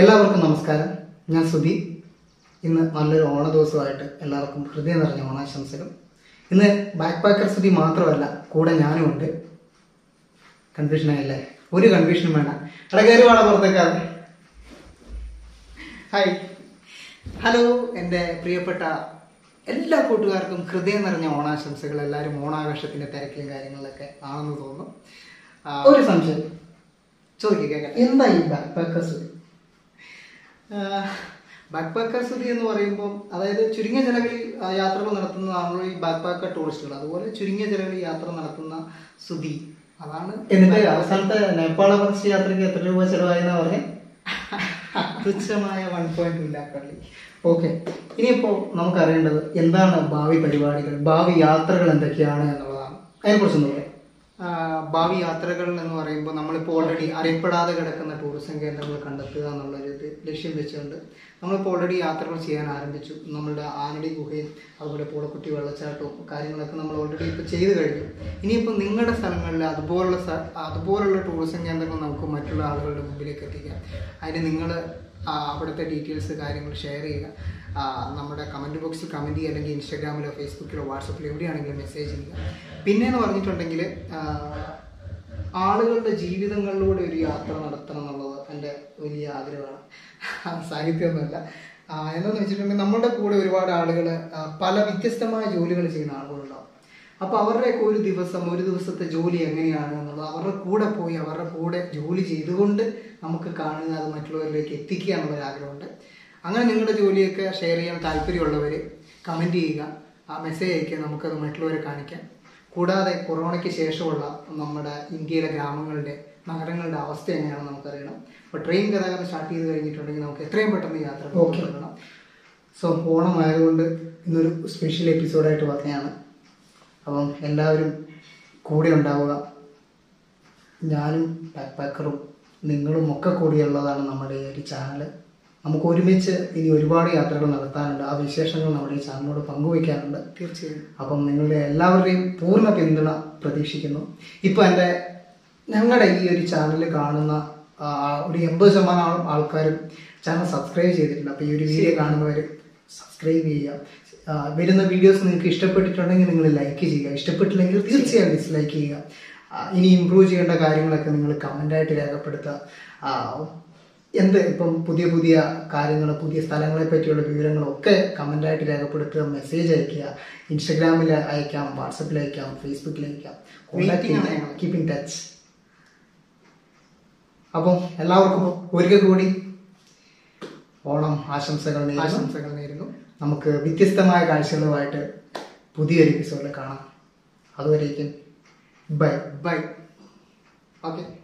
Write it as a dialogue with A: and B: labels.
A: എല്ലാവർക്കും നമസ്കാരം. ഞാൻ സുബി ഇന്ന് നല്ലൊരു ഓണ ദിവസമായിട്ട് എല്ലാവർക്കും ഹൃദയം നിറഞ്ഞ ഓണാശംസകൾ. ഇന്ന് ബാക്ക് പാക്കർ സുബി മാത്രമല്ല കൂടെ ഞാനും ഉണ്ട്. കൺഫ്യൂഷൻ ആയല്ലേ? ഒരു കൺഫ്യൂഷനും വേണ്ട. എടാ കയറി വേണം പുറത്തേക്കാതെ ഹായ് ഹലോ എന്റെ പ്രിയപ്പെട്ട എല്ലാ കൂട്ടുകാർക്കും ഹൃദയം നിറഞ്ഞ ഓണാശംസകൾ. എല്ലാവരും ഓണാഘോഷത്തിന്റെ തിരക്കിലും കാര്യങ്ങളിലൊക്കെ ആണെന്ന് തോന്നുന്നു. ഒരു സംശയം. ചോദിക്കുക എന്താ ഈ backpacker Sudhi? Backpacker സ്ഥിതി എന്ന് പറയുമ്പോൾ അതായത് ചുരുങ്ങിയ ചെലവിൽ യാത്രകൾ നടത്തുന്നതാണല്ലോ ഈ ബാക്ക് പാക്കർ ടൂറിസ്റ്റുകൾ അതുപോലെ ചുരുങ്ങിയ ചെലവിൽ യാത്ര നടത്തുന്ന സ്ഥിതി. അതാണ് എന്നിട്ട് അവസാനത്തെ നേപ്പാൾ ഫസ്റ്റ് യാത്രയ്ക്ക് എത്ര രൂപ ചെലവായെന്നാ പറഞ്ഞേ? തുച്ഛമായ വൺ പോയിന്റ് ഇല്ലാക്കള്ളി ലാക്ക് ഓക്കെ ഇനിയിപ്പോൾ നമുക്കറിയേണ്ടത് എന്താണ് ഭാവി പരിപാടികൾ ഭാവി യാത്രകൾ എന്തൊക്കെയാണ് എന്നുള്ളതാണ്. അതിനെക്കുറിച്ചൊന്ന് പറയാം. ഭാവി യാത്രകൾ എന്ന് പറയുമ്പോൾ നമ്മളിപ്പോൾ ഓൾറെഡി അറിയപ്പെടാതെ കിടക്കുന്ന ടൂറിസം കേന്ദ്രങ്ങൾ കണ്ടെത്തുക എന്നുള്ളൊരു ഇത് ലക്ഷ്യം വെച്ചുകൊണ്ട് നമ്മളിപ്പോൾ ഓൾറെഡി യാത്രകൾ ചെയ്യാൻ ആരംഭിച്ചു. നമ്മളുടെ ആനടി ഗുഹയും അതുപോലെ പൂളക്കുട്ടി വെള്ളച്ചാട്ടവും കാര്യങ്ങളൊക്കെ നമ്മൾ ഓൾറെഡി ഇപ്പോൾ ചെയ്തു കഴിഞ്ഞു. ഇനിയിപ്പോൾ നിങ്ങളുടെ സ്ഥലങ്ങളിൽ അതുപോലുള്ള അതുപോലുള്ള ടൂറിസം കേന്ദ്രങ്ങൾ നമുക്ക് മറ്റുള്ള ആളുകളുടെ മുമ്പിലേക്ക് എത്തിക്കാം. അതിന് നിങ്ങൾ അവിടുത്തെ ഡീറ്റെയിൽസ് കാര്യങ്ങൾ ഷെയർ ചെയ്യുക. നമ്മുടെ കമന്റ് ബോക്സിൽ കമന്റ് ചെയ്യുക അല്ലെങ്കിൽ ഇൻസ്റ്റാഗ്രാമിലോ ഫേസ്ബുക്കിലോ വാട്സപ്പിലോ എവിടെയാണെങ്കിലും മെസ്സേജ് ചെയ്യുക. പിന്നെ എന്ന് പറഞ്ഞിട്ടുണ്ടെങ്കിൽ ആളുകളുടെ ജീവിതങ്ങളിലൂടെ ഒരു യാത്ര നടത്തണം എന്നുള്ളത് എന്റെ വലിയ ആഗ്രഹമാണ്. സാഹിത്യമൊന്നുമല്ല. എന്താണെന്ന് വെച്ചിട്ടുണ്ടെങ്കിൽ നമ്മുടെ കൂടെ ഒരുപാട് ആളുകൾ പല വ്യത്യസ്തമായ ജോലികൾ ചെയ്യുന്ന ആളുകളുണ്ടാവും. അപ്പോൾ അവരുടെയൊക്കെ ഒരു ദിവസം ഒരു ദിവസത്തെ ജോലി എങ്ങനെയാണ് എന്നുള്ളത് അവരുടെ കൂടെ പോയി അവരുടെ കൂടെ ജോലി ചെയ്തുകൊണ്ട് നമുക്ക് കാണുക അത് മറ്റുള്ളവരിലേക്ക് എത്തിക്കുക എന്നുള്ളൊരു ആഗ്രഹമുണ്ട്. അങ്ങനെ നിങ്ങളുടെ ജോലിയൊക്കെ ഷെയർ ചെയ്യാൻ താല്പര്യമുള്ളവർ കമന്റ് ചെയ്യുക. ആ മെസ്സേജ് അയക്കുക നമുക്കത് മറ്റുള്ളവരെ കാണിക്കാം. കൂടാതെ കൊറോണയ്ക്ക് ശേഷമുള്ള നമ്മുടെ ഇന്ത്യയിലെ ഗ്രാമങ്ങളുടെ നഗരങ്ങളുടെ അവസ്ഥ എങ്ങനെയാണെന്ന് നമുക്കറിയണം. അപ്പോൾ ട്രെയിൻ ഗതാഗതം സ്റ്റാർട്ട് ചെയ്ത് കഴിഞ്ഞിട്ടുണ്ടെങ്കിൽ നമുക്ക് എത്രയും പെട്ടെന്ന് യാത്ര പോകണം സോ ഓണം ആയതുകൊണ്ട് ഇന്നൊരു സ്പെഷ്യൽ എപ്പിസോഡായിട്ട് പറഞ്ഞതാണ് അപ്പം എല്ലാവരും കൂടെ ഉണ്ടാവുക. ഞാനും ബാക്ക് പാക്കറും നിങ്ങളും ഒക്കെ കൂടിയുള്ളതാണ് നമ്മുടെ ഈ ഒരു ചാനൽ നമുക്ക് ഒരുമിച്ച് ഇനി ഒരുപാട് യാത്രകൾ നടത്താനുണ്ട്. ആ വിശേഷങ്ങൾ നമ്മുടെ ഈ ചാനലിനോട് പങ്കുവയ്ക്കാനുണ്ട് തീർച്ചയായും. അപ്പം നിങ്ങളുടെ എല്ലാവരുടെയും പൂർണ പിന്തുണ പ്രതീക്ഷിക്കുന്നു. ഇപ്പം എന്റെ ഞങ്ങളുടെ ഈ ഒരു ചാനൽ കാണുന്ന ഒരു എൺപത് ശതമാനം ആൾ- ആൾക്കാരും ചാനൽ സബ്സ്ക്രൈബ് ചെയ്തിട്ടുണ്ട്. അപ്പോൾ ഈ ഒരു വീഡിയോ കാണുന്നവർ സബ്സ്ക്രൈബ് ചെയ്യുക. വരുന്ന വീഡിയോസ് നിങ്ങൾക്ക് ഇഷ്ടപ്പെട്ടിട്ടുണ്ടെങ്കിൽ നിങ്ങൾ ലൈക്ക് ചെയ്യുക. ഇഷ്ടപ്പെട്ടില്ലെങ്കിൽ തീർച്ചയായും ഡിസ്ലൈക്ക് ചെയ്യുക. ഇനി ഇമ്പ്രൂവ് ചെയ്യേണ്ട കാര്യങ്ങളൊക്കെ നിങ്ങൾ കമന്റായിട്ട് രേഖപ്പെടുത്തുക. എന്ത് ഇപ്പം പുതിയ പുതിയ കാര്യങ്ങൾ പുതിയ സ്ഥലങ്ങളെ പറ്റിയുള്ള വിവരങ്ങളൊക്കെ കമന്റായിട്ട് രേഖപ്പെടുത്തുക മെസ്സേജ് അയക്കുക ഇൻസ്റ്റഗ്രാമിൽ അയക്കാം വാട്സപ്പിൽ അയക്കാം ഫേസ്ബുക്കിൽ അയക്കാം. കീപ്പ് ഇൻ ടച്ച് അപ്പം എല്ലാവർക്കും ഒരിക്കൽ കൂടി ഓണം ആശംസകൾ ആശംസകൾ നേരുന്നു. നമുക്ക് വ്യത്യസ്തമായ കാഴ്ചകളുമായിട്ട് പുതിയൊരു എപ്പിസോഡിൽ കാണാം. അതുവരേക്കും ബൈ ബൈ ഓക്കെ